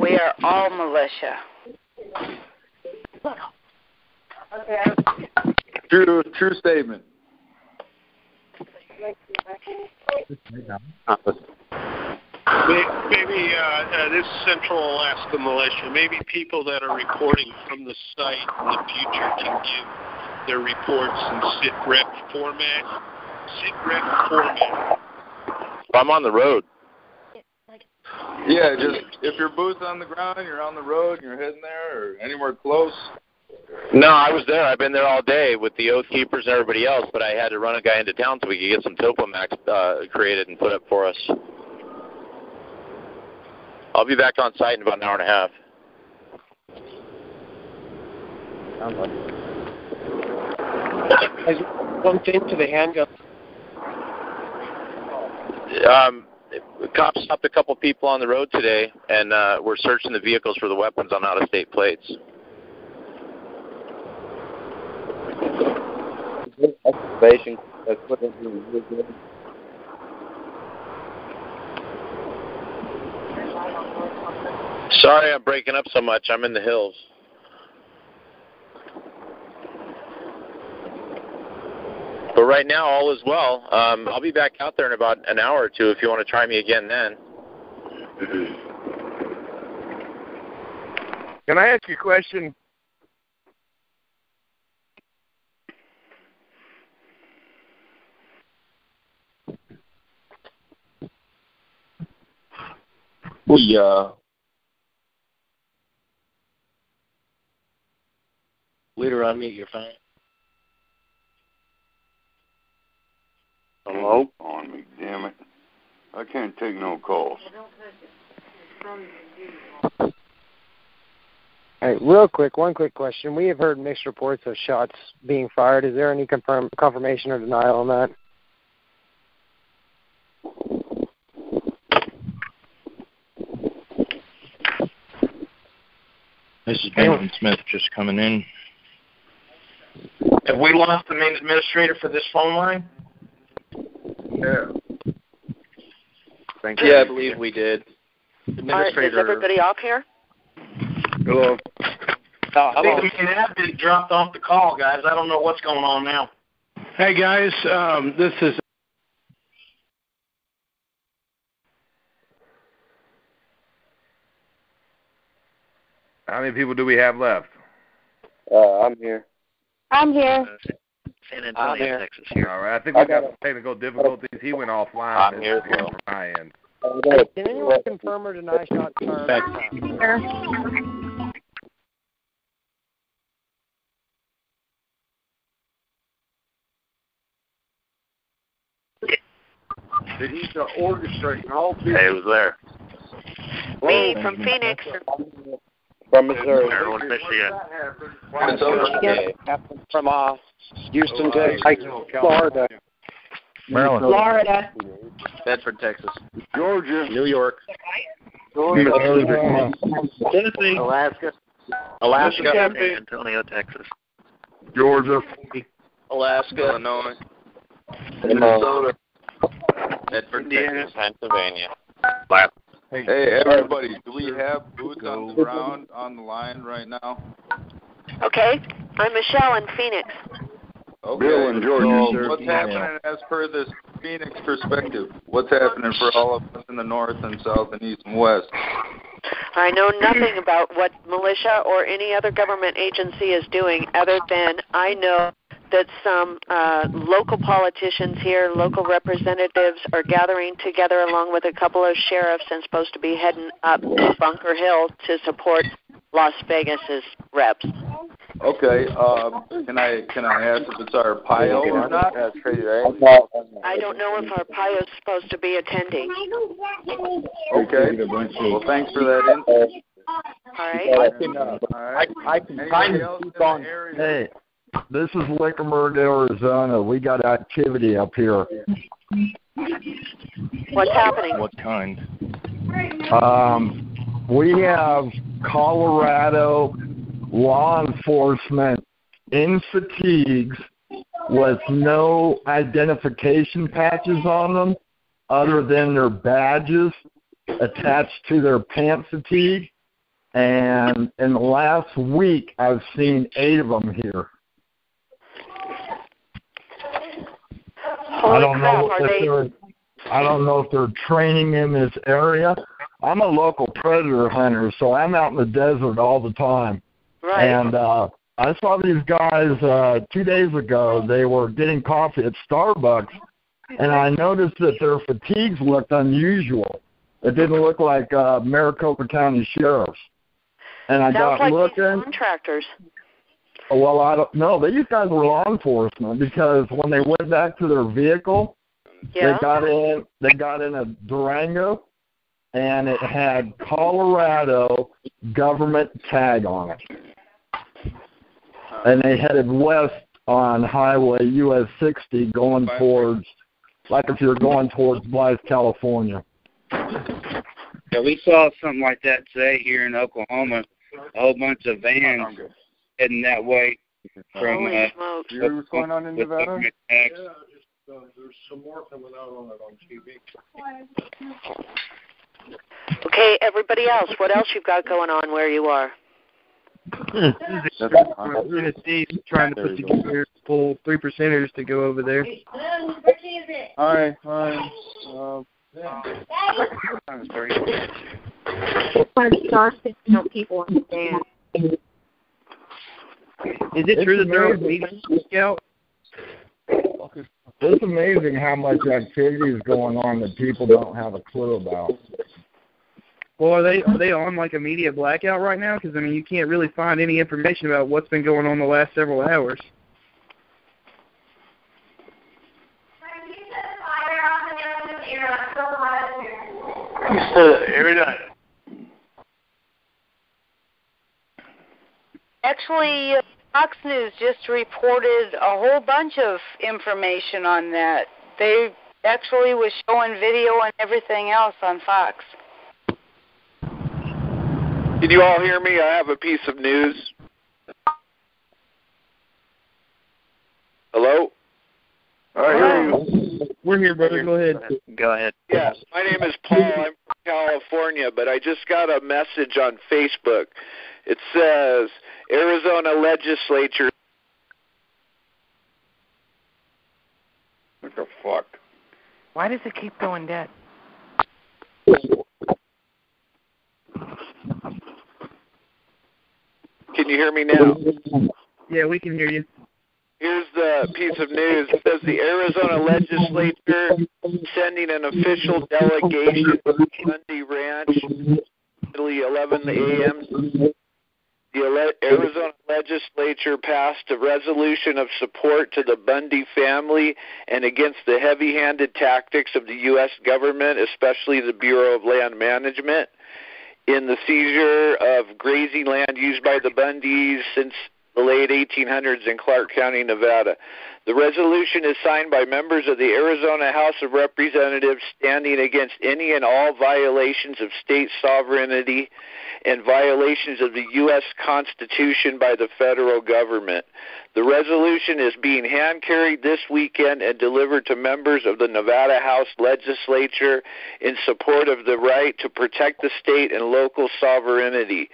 We are all militia. True, true statement. May- Maybe uh, uh, this Central Alaska Militia. Maybe people that are reporting from the site in the future can give their reports in SITREP format. SITREP format. I'm on the road. Yeah, just if your boots on the ground, you're on the road, and you're heading there, or anywhere close. No, I was there. I've been there all day with the Oath Keepers and everybody else, but I had to run a guy into town so we could get some Topomax uh, created and put up for us. I'll be back on site in about an hour and a half. Has bumped into the handgun. Um, cops stopped a couple people on the road today, and uh, we're searching the vehicles for the weapons on out-of-state plates. Is Sorry, I'm breaking up so much. I'm in the hills. But right now, all is well. Um, I'll be back out there in about an hour or two if you want to try me again then. Can I ask you a question? We uh Leader, unmute your phone. Hello? On me, damn it. I can't take no calls. All right, real quick, one quick question. We have heard mixed reports of shots being fired. Is there any confirm, confirmation or denial on that? This is Benjamin Smith just coming in. Have we lost the main administrator for this phone line? Yeah. Thank you. Yeah, I believe we did. Administrator. All right, is everybody off here? Hello. I think the main admin dropped off the call, guys. I don't know what's going on now. Hey guys, um, this is How many people do we have left? Uh, I'm here. I'm here. San I'm here. Antonio, Texas here. All right. I think I we got got some technical difficulties. He went offline. I'm here as well. from my end. Can anyone confirm or deny shots fired? That he's uh, orchestrating all these. Hey, who's there? Me from Phoenix. From Missouri. Maryland, Michigan. It's over. Okay. From uh, Houston, Texas. Florida. Maryland. Florida. Bedford, Texas. Georgia. New York. Tennessee. Alaska. Alaska. San Antonio, Texas. Georgia. Alaska. Illinois. Minnesota. Bedford, Indiana. Texas. Pennsylvania. Hey, everybody, do we have boots on the ground on the line right now? Okay. I'm Michelle in Phoenix. Okay. Bill in Georgia, so what's happening as per this Phoenix perspective? What's happening for all of us in the north and south and east and west? I know nothing about what militia or any other government agency is doing other than I know that some uh, local politicians here, local representatives, are gathering together along with a couple of sheriffs and supposed to be heading up to Bunkerville to support Las Vegas's reps. Okay. Um, can I can I ask if it's our PIO or not? I don't know if our PIO is supposed to be attending. Okay. Well, thanks for that info. All right. I can, uh, I, I can kind of keep on. Hey, this is Wickenburg, Arizona. We got activity up here. What's happening? What kind? Um, we have Colorado law enforcement in fatigues with no identification patches on them other than their badges attached to their pant fatigue. And in the last week, I've seen eight of them here. Holy I don't crap, know if they they're I don't know if they're training in this area. I'm a local predator hunter, so I'm out in the desert all the time. Right. And uh I saw these guys uh two days ago. They were getting coffee at Starbucks and I noticed that their fatigues looked unusual. It didn't look like uh Maricopa County sheriffs. And I Sounds got like looking contractors. Well, I don't know. These guys were law enforcement because when they went back to their vehicle, Yeah. they got in. They got in a Durango, and it had Colorado government tag on it. And they headed west on Highway US 60, going towards, like if you're going towards Blythe, California. Yeah, we saw something like that today here in Oklahoma. A whole bunch of vans heading that way from Holy uh, smokes. You hear what's going on in with Nevada? government tax. there's some more coming out on it on TV. Okay, everybody else, what else you've got going on where you are? Tennessee trying to put together full three percenters to go over there. Hi, hi. Uh, Five star no people understand. Is it true that they're on amazing. vegan scout? It's amazing how much activity is going on that people don't have a clue about. Well, are they are they on like a media blackout right now? Because I mean, you can't really find any information about what's been going on the last several hours. Actually, uh, Fox News just reported a whole bunch of information on that. They actually was showing video and everything else on Fox. Can you all hear me? I have a piece of news. Hello? All right, we're here, brother. Go ahead. Go ahead. Yeah, my name is Paul. I'm from California, but I just got a message on Facebook. It says Arizona legislature. what the fuck? Why does it keep going dead? Can you hear me now? Yeah, we can hear you. Here's the piece of news. It says the Arizona legislature sending an official delegation to Bundy Ranch, Italy 11 a.m. The Arizona legislature passed a resolution of support to the Bundy family and against the heavy-handed tactics of the U.S. government, especially the Bureau of Land Management, in the seizure of grazing land used by the Bundys since the late 1800s in Clark County, Nevada. The resolution is signed by members of the Arizona House of Representatives standing against any and all violations of state sovereignty and violations of the U.S. Constitution by the federal government. The resolution is being hand carried this weekend and delivered to members of the Nevada House Legislature in support of the right to protect the state and local sovereignty.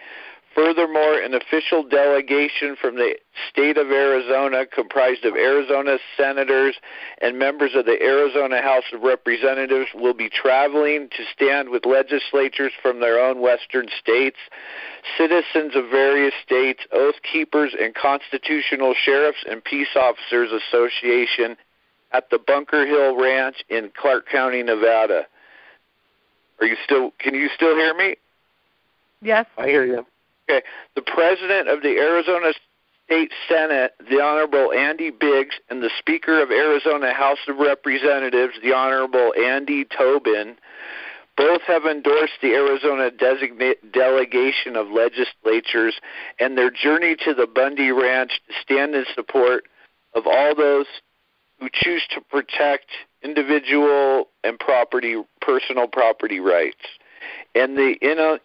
Furthermore, an official delegation from the state of Arizona, comprised of Arizona senators and members of the Arizona House of Representatives, will be traveling to stand with legislatures from their own western states. citizens of various states, oath keepers, and constitutional sheriffs and peace officers association at the Bunker Hill Ranch in Clark County, Nevada. Are you still? Can you still hear me? Yes. I hear you. Okay. The president of the Arizona State Senate, the Honorable Andy Biggs, and the Speaker of Arizona House of Representatives, the Honorable Andy Tobin, both have endorsed the Arizona delegation of legislatures and their journey to the Bundy Ranch to stand in support of all those who choose to protect individual and property, personal property rights, and the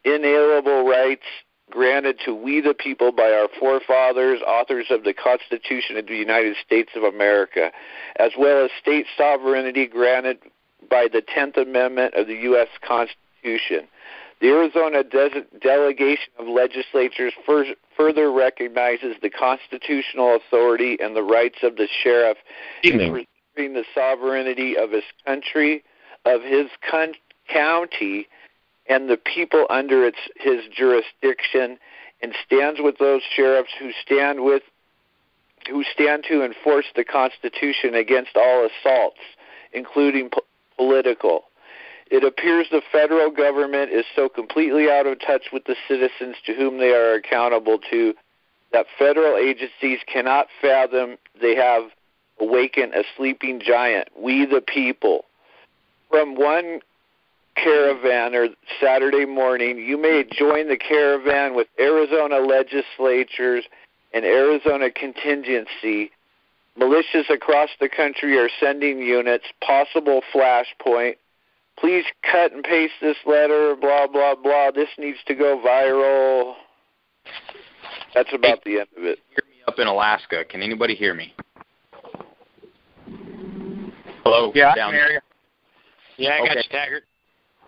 inalienable rights granted to we the people by our forefathers, authors of the Constitution of the United States of America, as well as state sovereignty granted by the 10th Amendment of the U.S. Constitution. The Arizona Delegation of Legislatures fur- further recognizes the constitutional authority and the rights of the sheriff Evening. in preserving the sovereignty of his country, of his con- county, and the people under its his jurisdiction, and stands with those sheriffs who stand with who stand to enforce the Constitution against all assaults, including po- political. It appears the federal government is so completely out of touch with the citizens to whom they are accountable to that federal agencies cannot fathom they have awakened a sleeping giant, we the people. From one caravan or Saturday morning, you may join the caravan with Arizona legislatures and Arizona contingency. Militias across the country are sending units, possible flashpoint. Please cut and paste this letter, blah, blah, blah. This needs to go viral. That's about the end of it. Hear me Up in Alaska, can anybody hear me? Hello. Yeah, I down can hear you. Yeah, I got Okay. you, Taggart.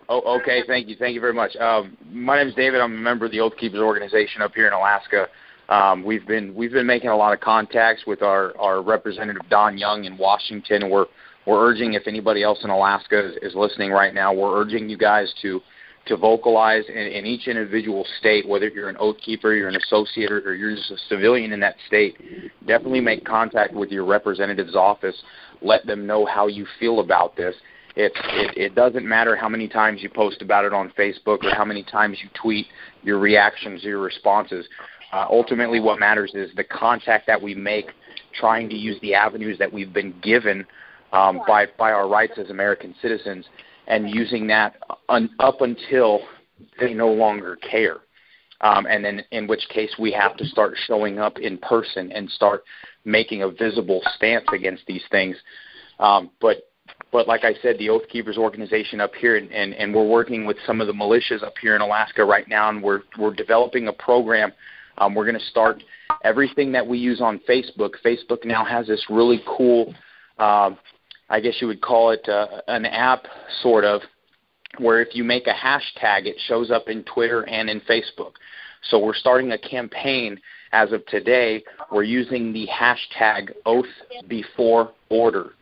Oh, okay. Thank you. Thank you very much. Um, my name is David. I'm a member of the Oath Keepers organization up here in Alaska. Um, we've been we've been making a lot of contacts with our, our representative Don Young in Washington. We're we're urging if anybody else in Alaska is, is listening right now, we're urging you guys to to vocalize in, in each individual state, whether you're an oath keeper, you're an associate, or you're just a civilian in that state, definitely make contact with your representative's office. Let them know how you feel about this. It, it it doesn't matter how many times you post about it on Facebook or how many times you tweet your reactions, your responses. Uh, ultimately, what matters is the contact that we make, trying to use the avenues that we've been given um, by by our rights as American citizens, and using that un, up until they no longer care. Um, and then, in which case, we have to start showing up in person and start making a visible stance against these things. Um, but but like I said, the Oath Keepers organization up here, and, and, and we're working with some of the militias up here in Alaska right now, and we're we're developing a program. Um, we're going to start everything that we use on Facebook. Facebook now has this really cool, um, I guess you would call it uh, an app, sort of, where if you make a hashtag, it shows up in Twitter and in Facebook. So we're starting a campaign as of today. We're using the hashtag Oath Before Order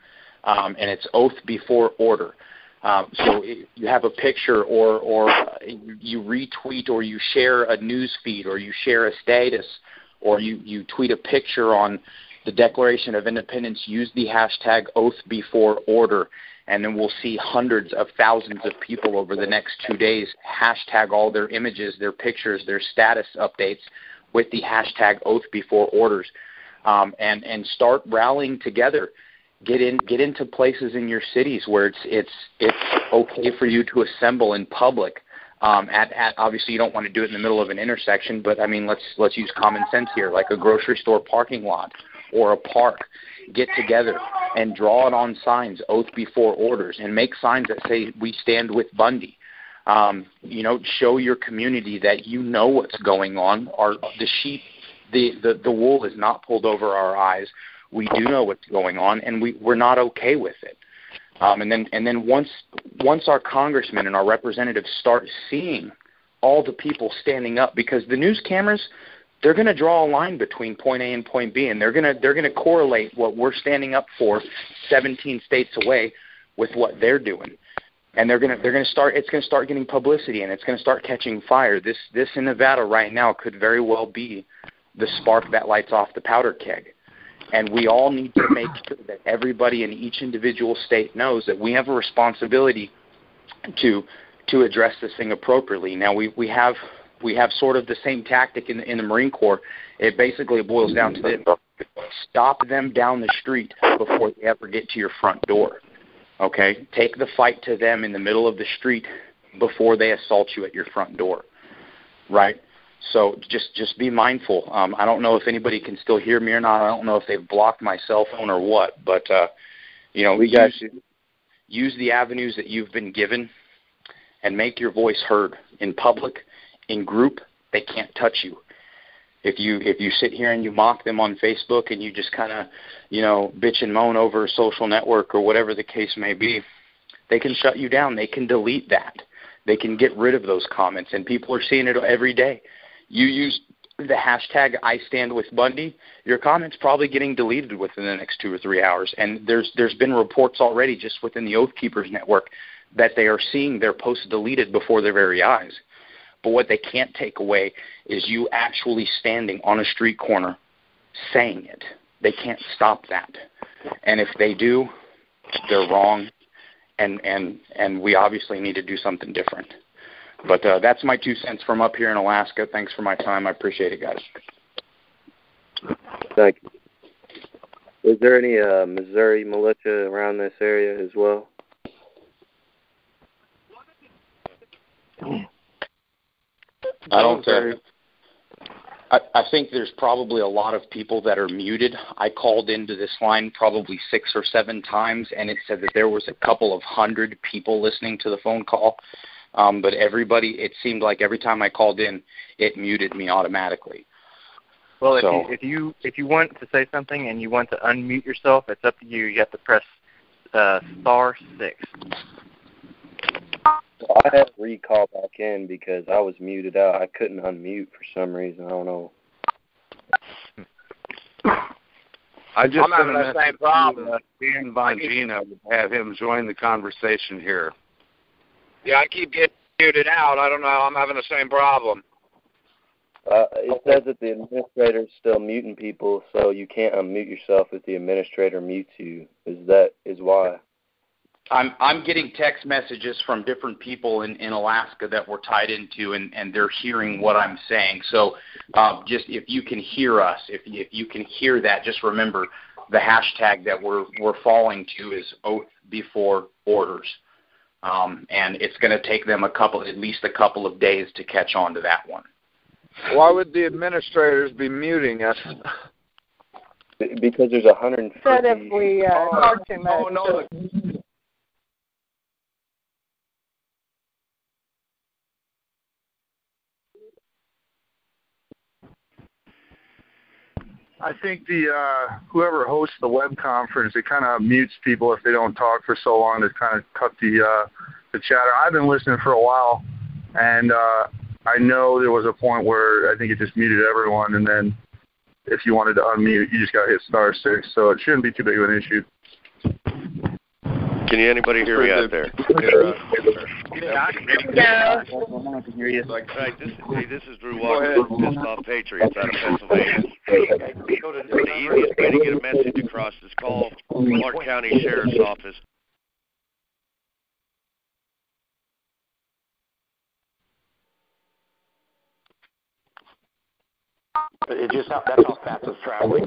um, and it's oath before order. Um, so you have a picture, or or you, you retweet, or you share a news feed, or you share a status, or you you tweet a picture on the Declaration of Independence. Use the hashtag oath before order, and then we'll see hundreds of thousands of people over the next two days hashtag all their images, their pictures, their status updates with the hashtag oath before orders, um, and and start rallying together get in get into places in your cities where it's it's it's okay for you to assemble in public. Um at at obviously you don't want to do it in the middle of an intersection but i mean let's let's use common sense here like a grocery store parking lot or a park. Get together and draw it on signs oath before orders and make signs that say we stand with Bundy. Um you know show your community that you know what's going on. Our the sheep the the the wool is not pulled over our eyes we do know what's going on, and we we're not okay with it. Um, and then and then once once our congressmen and our representatives start seeing all the people standing up, because the news cameras they're going to draw a line between point A and point B, and they're going to they're going to correlate what we're standing up for, 17 states away, with what they're doing. and they're gonna they're gonna start it's gonna start getting publicity and it's gonna start catching fire. This this in Nevada right now could very well be the spark that lights off the powder keg. And we all need to make sure that everybody in each individual state knows that we have a responsibility to to address this thing appropriately. Now we, we have we have sort of the same tactic in the, in the Marine Corps. It basically boils down to this: stop them down the street before they ever get to your front door. Okay, take the fight to them in the middle of the street before they assault you at your front door. Right. So just just be mindful. Um, I don't know if anybody can still hear me or not. I don't know if they've blocked my cell phone or what, but uh, you know, We got use, use the avenues that you've been given and make your voice heard in public, in group. They can't touch you. If you if you sit here and you mock them on Facebook and you just kind of you know bitch and moan over a social network or whatever the case may be, they can shut you down. They can delete that. They can get rid of those comments, and people are seeing it every day. You use the hashtag I stand with Bundy, your comment's probably getting deleted within the next two or three hours. And there's there's been reports already just within the Oath Keepers network that they are seeing their posts deleted before their very eyes. But what they can't take away is you actually standing on a street corner saying it. They can't stop that. And if they do, they're wrong and and and we obviously need to do something different. But uh, that's my two cents from up here in Alaska. Thanks for my time. I appreciate it, guys. Thank you. Is there any uh, Missouri militia around this area as well? I don't. Uh, I, I think there's probably a lot of people that are muted. I called into this line probably six or seven times, and it said that there was a couple of hundred people listening to the phone call. Um, but everybody, it seemed like every time I called in, it muted me automatically. Well, if So- you if you if you want to say something and you want to unmute yourself, it's up to you. You have to press uh, star six. I had to recall back in because I was muted out. I couldn't unmute for some reason. I don't know. I just I'm having a that message same problem. to uh, Dan Bongino to have him join the conversation here. Yeah, I keep getting muted out. I don't know. I'm having the same problem. Uh, it says that the administrator is still muting people, so you can't unmute yourself if the administrator mutes you. Is that is why? I'm I'm getting text messages from different people in, in Alaska that we're tied into, and, and they're hearing what I'm saying. So, um, just if you can hear us, if you, if you can hear that, just remember the hashtag that we're we're falling to is oath before orders, um, and it's going to take them a couple, at least a couple of days to catch on to that one. Why would the administrators be muting us? Because there's a hundred and Said if we uh, talk too much. Oh no, I think the uh, whoever hosts the web conference, it kind of mutes people if they don't talk for so long to kind of cut the uh, the chatter. I've been listening for a while, and uh, I know there was a point where I think it just muted everyone, and then if you wanted to unmute, you just got to hit star six. So it shouldn't be too big of an issue. Can you anybody hear me out there? Yeah, I can hear you. Yeah. I can hear you. Like, right, this, hey, this is Drew Walker from Pissed Off Patriots out of Pennsylvania. The easiest way to get a message across is call Clark County Sheriff's Office. It just that's how fast it's traveling.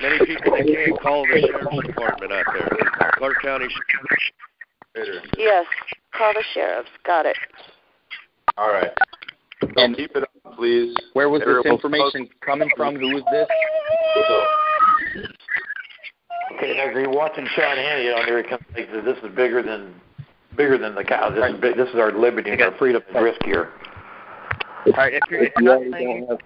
Many people they can't call the sheriff's department out there. Clark County Sheriff's Yes, call the sheriffs. Got it. All right. And keep it up, please. Where was this Everyone- information coming from? Who was this? Okay, now if you're watching Sean Hannity on there, it comes like this is bigger than bigger than the cow. This is big, this is our liberty and our freedom at risk here. All right, if you're, if You you're not saying don't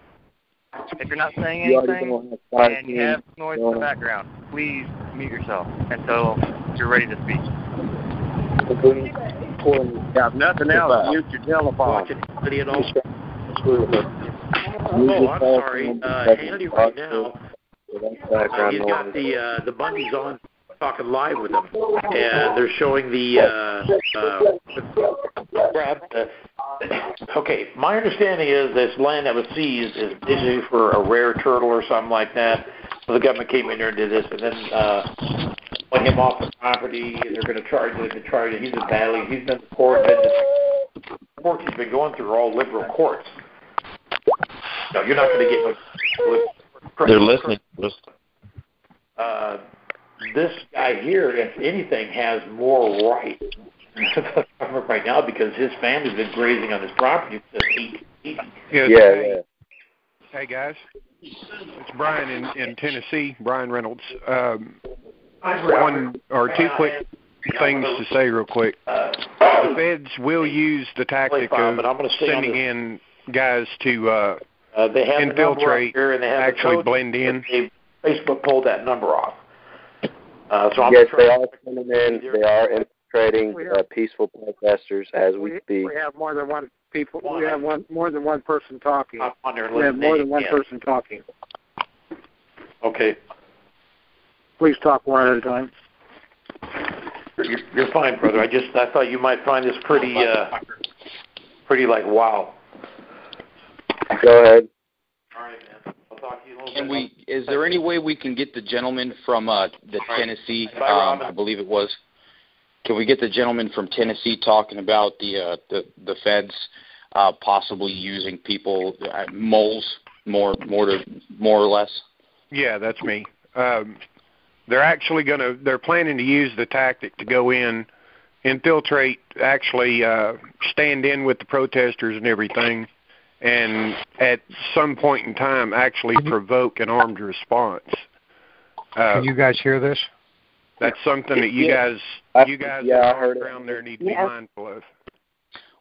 if you're not saying You anything don't have five and you have noise in the background, please mute yourself until you're ready to speak. Yeah, if nothing else, mute your telephone. Watching anybody at all? Oh, I'm sorry. Uh, Hannity right now. Uh, he's got the uh, the Bundys on talking live with them, and they're showing the. Uh, uh, Brad, uh, okay, my understanding is this land that was seized is basically for a rare turtle or something like that. So the government came in there and did this, and then uh, put him off the property. They're going to charge him. They charge him. He's been battling. He's been to court. Been to courts he's been going through all liberal courts. No, you're not going to get no. They're listening. Uh, this guy here, if anything, has more right (laughs) right now because his family's been grazing on his property since 1880. Yes, Yeah, hey, yeah. hey guys, it's Brian in, in Tennessee. Brian Reynolds. Um, one or two quick things to say real quick. The feds will use the tactic of but I'm gonna stay on sending in guys to uh, Uh, they have the infiltrate, here and they have actually blend in. Facebook pulled that number off. Uh, so I'm yes, trying- they are coming in. They are infiltrating uh, peaceful protesters as we speak. We have more than one people. We have one more than one person talking. On We have more than one listening, person talking. Okay, Please talk one at a time. you're, you're fine, brother. I just I thought you might find this pretty uh, pretty like wow. Go ahead. All right, man. I'll talk to you Can we? Is there any way we can get the gentleman from uh, the Tennessee? Um, I believe it was. Can we get the gentleman from Tennessee talking about the uh, the the feds uh, possibly using people uh, moles more more to more or less? Yeah, that's me. Um, they're actually going to. They're planning to use the tactic to go in, infiltrate, actually uh, stand in with the protesters and everything, and at some point in time, actually provoke an armed response. Uh, Can you guys hear this? that's something that you Yeah. guys, you guys yeah, I that are heard it. around there need to be mindful of.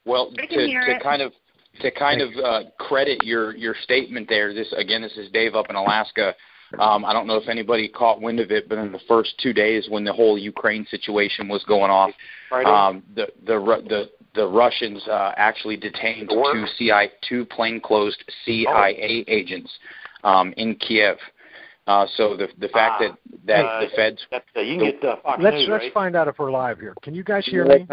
Well, to, to kind of to kind of uh, credit your your statement there. This again, this is Dave up in Alaska. Um, I don't know if anybody caught wind of it, but in the first two days when the whole Ukraine situation was going off, Right. um, the the the the Russians uh, actually detained two CI two plainclothes CIA agents um, in Kiev. Uh, so the the fact that that uh, the feds That, uh, you can get uh, Fox Let's News, let's right? find out if we're live here. Can you guys hear me?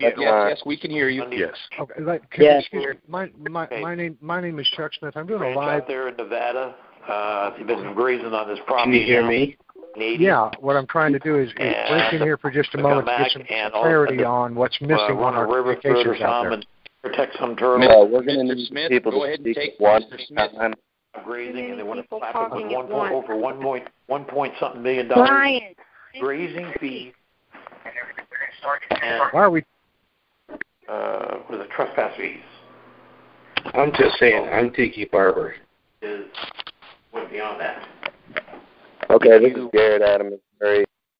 yes, yes we can hear you. Yes. Okay, like, can, Yes. excuse me. My my my name my name is Chuck Smith. I'm doing a live. out there in Nevada. Uh, you've been grazing on this property. Can you hear now. me? Canadian. Yeah, what I'm trying to do is, is break in here for just a moment to get some and clarity and, on what's Uh, missing run on our river through it or communications out there. and protect some turtles. Uh, we're going to need Smith, people go to ahead and take one Smith. time. grazing and they want to people slap it with one point over one point one point something million dollars Brian. grazing fee and Why are we? uh what is it trespass fees I'm just saying. I'm Tiki Barber. is went beyond that. Okay, this is Garrett Adam. Missouri.